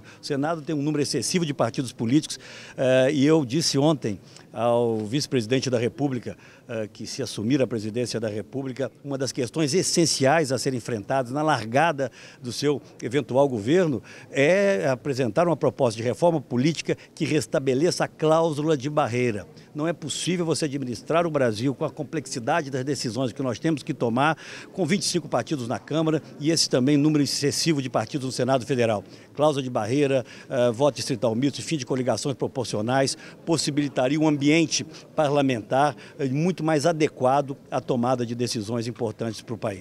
O Senado tem um número excessivo de partidos políticos uh, e eu disse ontem ao vice-presidente da República uh, que se assumir a presidência da República, uma das questões essenciais a serem enfrentadas na largada do seu eventual governo é apresentar uma proposta de reforma política que restabeleça a cláusula de barreira. Não é possível você administrar o Brasil com a complexidade das decisões que nós temos que tomar, com 25 partidos na Câmara e esse também número excessivo de partidos no Senado Federal. Cláusula de barreira, uh, voto distrital misto, fim de coligações proporcionais, possibilitaria um ambiente parlamentar uh, muito mais adequado à tomada de decisões importantes para o país.